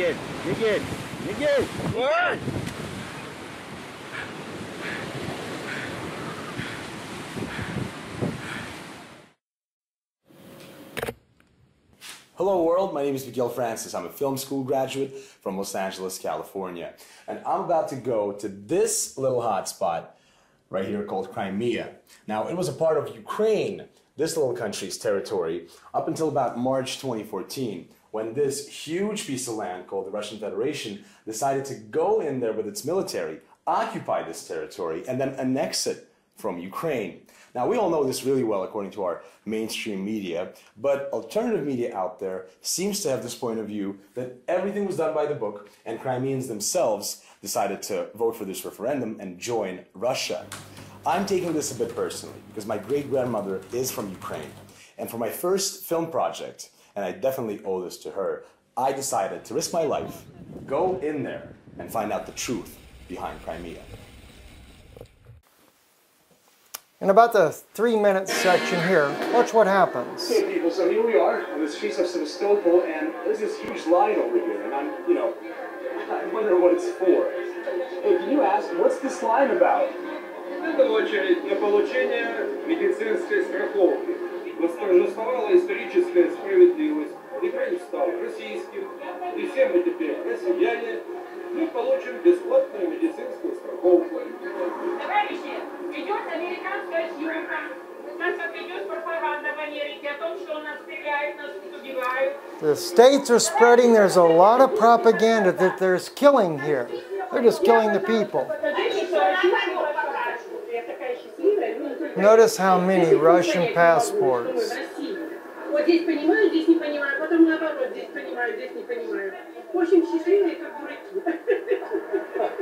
Nigiel! Nigiel! What? Hello world, my name is Miguel Francis. I'm a film school graduate from Los Angeles, California. And I'm about to go to this little hotspot right here called Crimea. Now, it was a part of Ukraine, this little country's territory, up until about March 2014, when this huge piece of land called the Russian Federation decided to go in there with its military, occupy this territory, and then annex it from Ukraine. Now, we all know this really well according to our mainstream media, but alternative media out there seems to have this point of view that everything was done by the book and Crimeans themselves decided to vote for this referendum and join Russia. I'm taking this a bit personally because my great grandmother is from Ukraine. And for my first film project, and I definitely owe this to her, I decided to risk my life, go in there, and find out the truth behind Crimea. In about the three minute section here, watch what happens. Hey people, so here we are on the streets of Sevastopol, and there's this huge line over here, and I'm, you know, I wonder what it's for. Hey, can you ask, what's this line about? Это очередь на получение медицинской страховки. Наставала историческая справедливость. И Крым стал российским. И все мы теперь россияне. Мы получим бесплатную медицинскую страховку. Товарищи, идет американская съемка. Нас идет пропаганда в Америке о том, что нас стреляют, нас убивают. The states are spreading, there's a lot of propaganda that there's killing here. They're just killing the people. Notice how many Russian passports.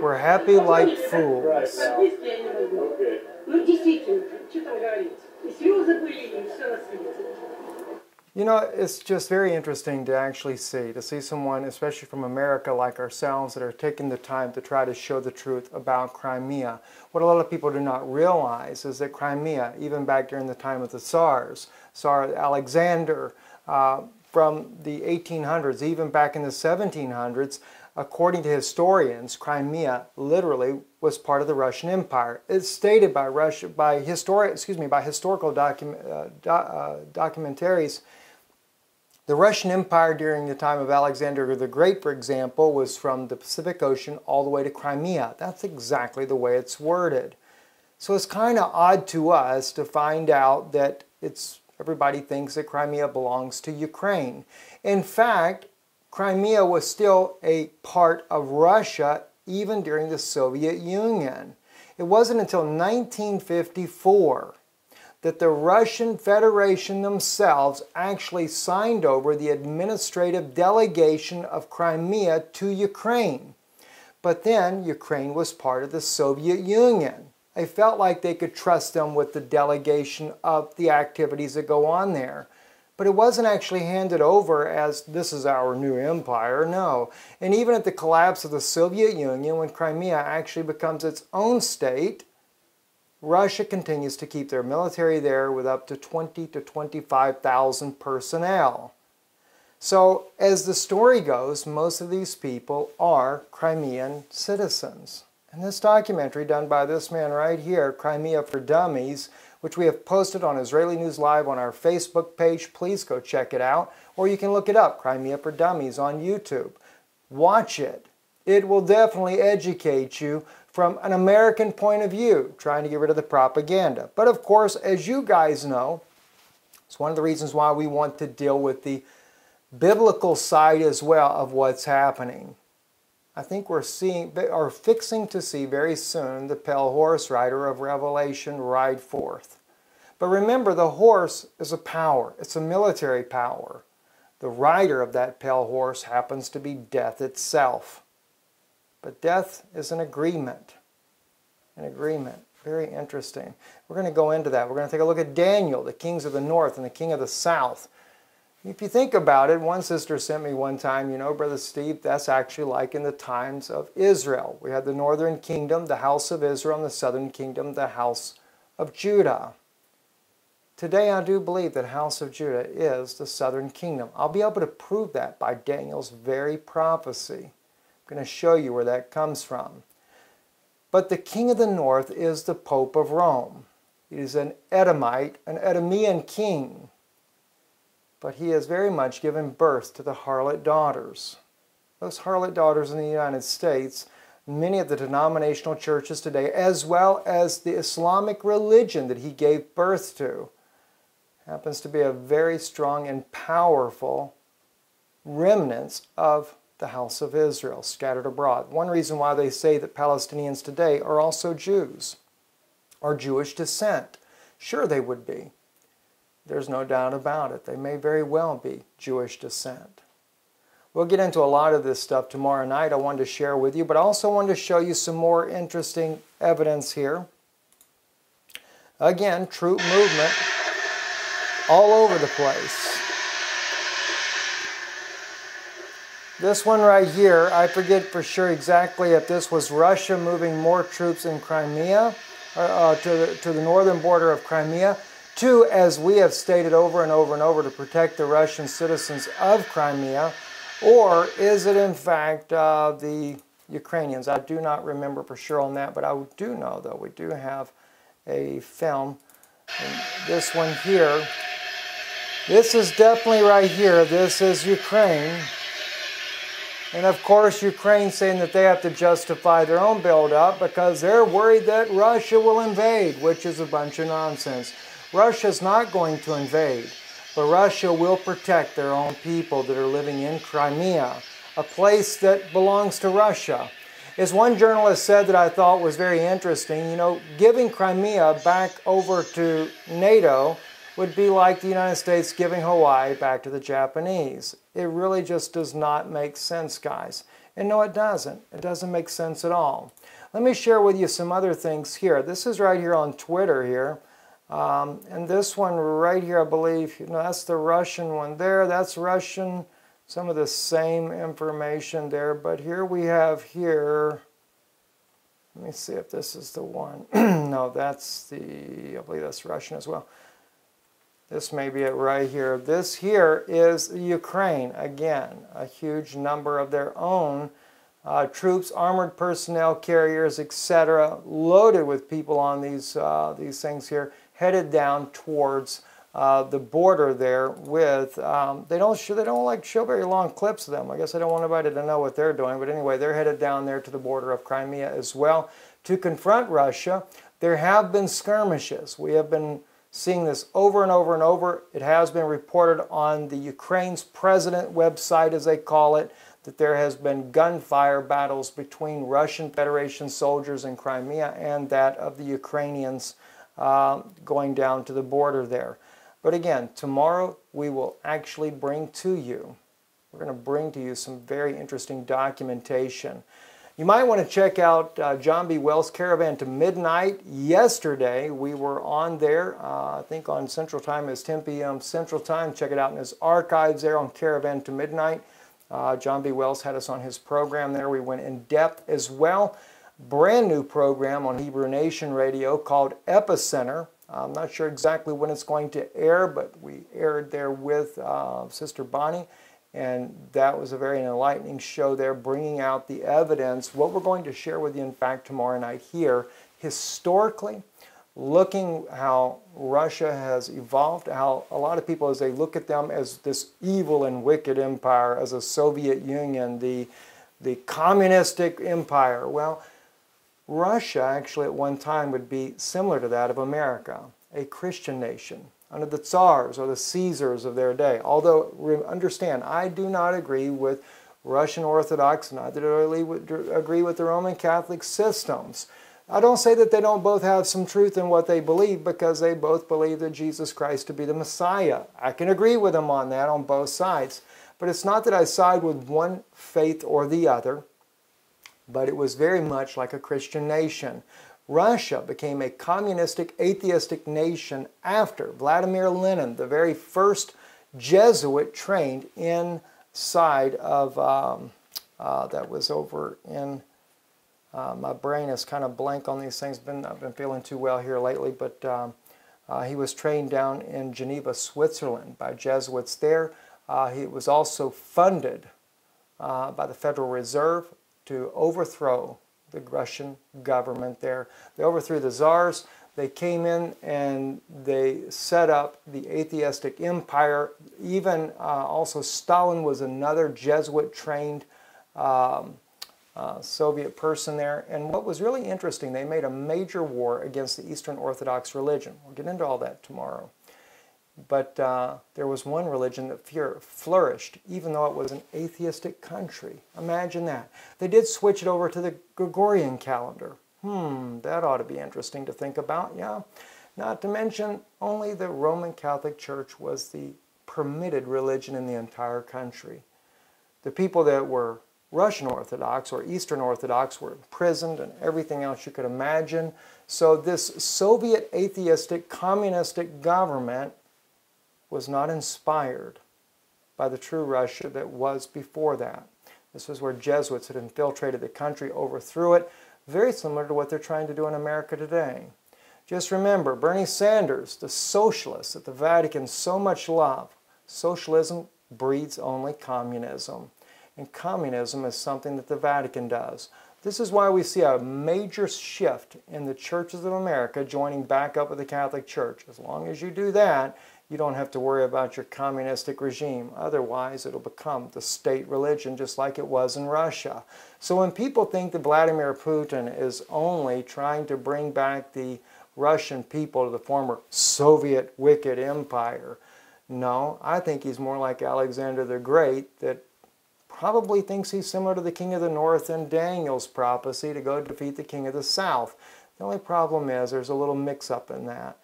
We're happy like fools. You know, it's just very interesting to actually see, to see someone, especially from America like ourselves, that are taking the time to try to show the truth about Crimea. What a lot of people do not realize is that Crimea, even back during the time of the Tsars, Tsar Alexander, uh, from the 1800s, even back in the 1700s, according to historians, Crimea literally was part of the Russian Empire. It's stated by Russia, by histori- excuse me, by historical document, uh, do, uh, documentaries the Russian Empire during the time of Alexander the Great, for example, was from the Pacific Ocean all the way to Crimea. That's exactly the way it's worded. So it's kind of odd to us to find out that it's everybody thinks that Crimea belongs to Ukraine. In fact, Crimea was still a part of Russia even during the Soviet Union. It wasn't until 1954 that the Russian Federation themselves actually signed over the administrative delegation of Crimea to Ukraine. But then Ukraine was part of the Soviet Union. They felt like they could trust them with the delegation of the activities that go on there. But it wasn't actually handed over as this is our new empire, no. And even at the collapse of the Soviet Union, when Crimea actually becomes its own state, Russia continues to keep their military there with up to 20 to 25,000 personnel. So, as the story goes, most of these people are Crimean citizens. And this documentary done by this man right here, Crimea for Dummies, which we have posted on Israeli News Live on our Facebook page, please go check it out. Or you can look it up, Crimea for Dummies, on YouTube. Watch it. It will definitely educate you from an American point of view, trying to get rid of the propaganda. But of course, as you guys know, it's one of the reasons why we want to deal with the biblical side as well of what's happening. I think we're seeing or fixing to see very soon the pale horse rider of Revelation ride forth. But remember, the horse is a power, it's a military power. The rider of that pale horse happens to be death itself. But death is an agreement. An agreement. Very interesting. We're going to go into that. We're going to take a look at Daniel, the kings of the north and the king of the south. If you think about it, one sister sent me one time, you know, Brother Steve, that's actually like in the times of Israel. We had the northern kingdom, the house of Israel, and the southern kingdom, the house of Judah. Today, I do believe that house of Judah is the southern kingdom. I'll be able to prove that by Daniel's very prophecy. I'm going to show you where that comes from. But the king of the north is the Pope of Rome. He is an Edomite, an Edomian king. But he has very much given birth to the harlot daughters. Those harlot daughters in the United States, many of the denominational churches today, as well as the Islamic religion that he gave birth to, happens to be a very strong and powerful remnants of the house of Israel scattered abroad. One reason why they say that Palestinians today are also Jews, are Jewish descent. Sure, they would be. There's no doubt about it. They may very well be Jewish descent. We'll get into a lot of this stuff tomorrow night. I wanted to share with you, but I also wanted to show you some more interesting evidence here. Again, troop movement all over the place. This one right here, I forget for sure exactly if this was Russia moving more troops in Crimea, uh, uh, to, the, to the northern border of Crimea, to, as we have stated over and over and over, to protect the Russian citizens of Crimea, or is it in fact uh, the Ukrainians? I do not remember for sure on that, but I do know though we do have a film. And this one here, this is definitely right here. This is Ukraine. And of course, Ukraine saying that they have to justify their own buildup because they're worried that Russia will invade, which is a bunch of nonsense. Russia's not going to invade, but Russia will protect their own people that are living in Crimea, a place that belongs to Russia. As one journalist said that I thought was very interesting, you know, giving Crimea back over to NATO would be like the United States giving Hawaii back to the Japanese. It really just does not make sense, guys. And no, it doesn't. It doesn't make sense at all. Let me share with you some other things here. This is right here on Twitter here. Um, and this one right here, I believe, you know, that's the Russian one there. That's Russian, some of the same information there. But here we have here, let me see if this is the one. no, that's the, I believe that's Russian as well. This may be it right here. This here is Ukraine. Again, a huge number of their own uh, troops, armored personnel, carriers, etc., loaded with people on these uh, these things here, headed down towards uh, the border there. With um, they don't show, they don't like show very long clips of them. I guess I don't want anybody to know what they're doing. But anyway, they're headed down there to the border of Crimea as well to confront Russia. There have been skirmishes. We have been seeing this over and over and over. It has been reported on the Ukraine's president website, as they call it, that there has been gunfire battles between Russian Federation soldiers in Crimea and that of the Ukrainians uh, going down to the border there. But again, tomorrow we will actually bring to you, we're going to bring to you some very interesting documentation you might want to check out uh, John B. Wells' Caravan to Midnight. Yesterday, we were on there, uh, I think on Central Time is 10 p.m. Central Time. Check it out in his archives there on Caravan to Midnight. Uh, John B. Wells had us on his program there. We went in depth as well. Brand new program on Hebrew Nation Radio called Epicenter. I'm not sure exactly when it's going to air, but we aired there with uh, Sister Bonnie. And that was a very enlightening show there, bringing out the evidence. What we're going to share with you, in fact, tomorrow night here, historically, looking how Russia has evolved, how a lot of people, as they look at them as this evil and wicked empire, as a Soviet Union, the, the communistic empire. Well, Russia actually at one time would be similar to that of America, a Christian nation under the Tsars or the Caesars of their day. Although, understand, I do not agree with Russian Orthodox, neither do I agree with the Roman Catholic systems. I don't say that they don't both have some truth in what they believe because they both believe that Jesus Christ to be the Messiah. I can agree with them on that on both sides. But it's not that I side with one faith or the other, but it was very much like a Christian nation. Russia became a communistic, atheistic nation after Vladimir Lenin, the very first Jesuit trained inside of, um, uh, that was over in, uh, my brain is kind of blank on these things. Been, I've been feeling too well here lately, but um, uh, he was trained down in Geneva, Switzerland by Jesuits there. Uh, he was also funded uh, by the Federal Reserve to overthrow the Russian government there. They overthrew the czars. They came in and they set up the atheistic empire. Even uh, also, Stalin was another Jesuit trained um, uh, Soviet person there. And what was really interesting, they made a major war against the Eastern Orthodox religion. We'll get into all that tomorrow. But uh, there was one religion that flourished, even though it was an atheistic country. Imagine that. They did switch it over to the Gregorian calendar. Hmm, that ought to be interesting to think about, yeah. Not to mention, only the Roman Catholic Church was the permitted religion in the entire country. The people that were Russian Orthodox or Eastern Orthodox were imprisoned and everything else you could imagine. So this Soviet atheistic communistic government was not inspired by the true Russia that was before that. This was where Jesuits had infiltrated the country, overthrew it, very similar to what they're trying to do in America today. Just remember, Bernie Sanders, the socialist that the Vatican so much love, socialism breeds only communism. And communism is something that the Vatican does. This is why we see a major shift in the churches of America joining back up with the Catholic Church. As long as you do that, you don't have to worry about your communistic regime. Otherwise, it'll become the state religion just like it was in Russia. So when people think that Vladimir Putin is only trying to bring back the Russian people to the former Soviet wicked empire, no, I think he's more like Alexander the Great that probably thinks he's similar to the king of the north in Daniel's prophecy to go defeat the king of the south. The only problem is there's a little mix up in that.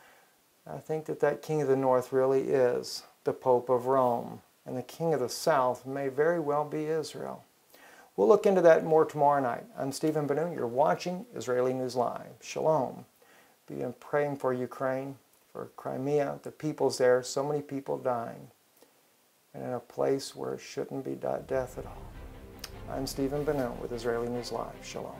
I think that that king of the north really is the Pope of Rome, and the king of the south may very well be Israel. We'll look into that more tomorrow night. I'm Stephen Ben-Nun. You're watching Israeli News Live. Shalom. Be praying for Ukraine, for Crimea, the people's there, so many people dying, and in a place where it shouldn't be death at all. I'm Stephen Ben-Nun with Israeli News Live. Shalom.